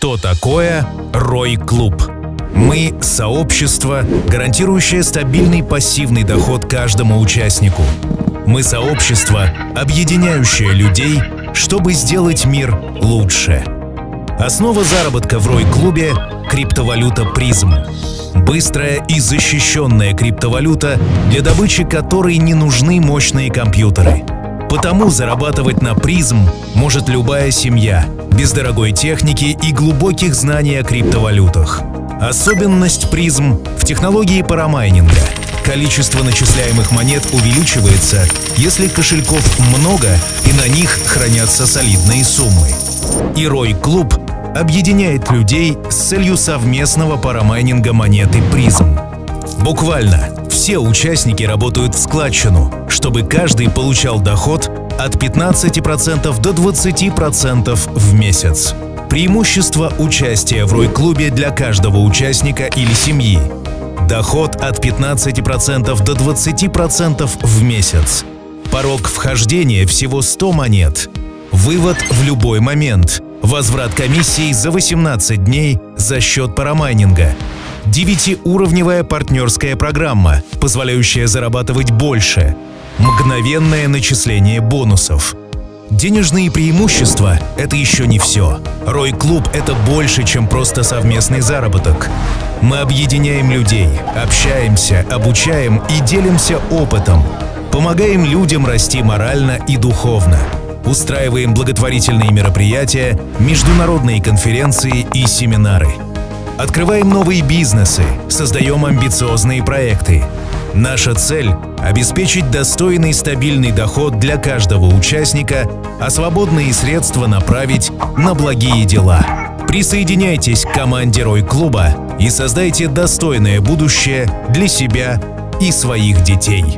Что такое Рой-клуб? Мы – сообщество, гарантирующее стабильный пассивный доход каждому участнику. Мы – сообщество, объединяющее людей, чтобы сделать мир лучше. Основа заработка в Рой-клубе – криптовалюта призм. Быстрая и защищенная криптовалюта, для добычи которой не нужны мощные компьютеры. Потому зарабатывать на призм может любая семья, без дорогой техники и глубоких знаний о криптовалютах. Особенность призм в технологии парамайнинга. Количество начисляемых монет увеличивается, если кошельков много и на них хранятся солидные суммы. И Рой Клуб объединяет людей с целью совместного парамайнинга монеты призм. Буквально все участники работают в складчину, чтобы каждый получал доход от 15% до 20% в месяц. Преимущество участия в Рой-клубе для каждого участника или семьи. Доход от 15% до 20% в месяц. Порог вхождения всего 100 монет. Вывод в любой момент. Возврат комиссии за 18 дней за счет парамайнинга. Девятиуровневая партнерская программа, позволяющая зарабатывать больше. Мгновенное начисление бонусов. Денежные преимущества – это еще не все. Рой-клуб – это больше, чем просто совместный заработок. Мы объединяем людей, общаемся, обучаем и делимся опытом. Помогаем людям расти морально и духовно. Устраиваем благотворительные мероприятия, международные конференции и семинары. Открываем новые бизнесы, создаем амбициозные проекты. Наша цель – обеспечить достойный стабильный доход для каждого участника, а свободные средства направить на благие дела. Присоединяйтесь к команде Рой-клуба и создайте достойное будущее для себя и своих детей.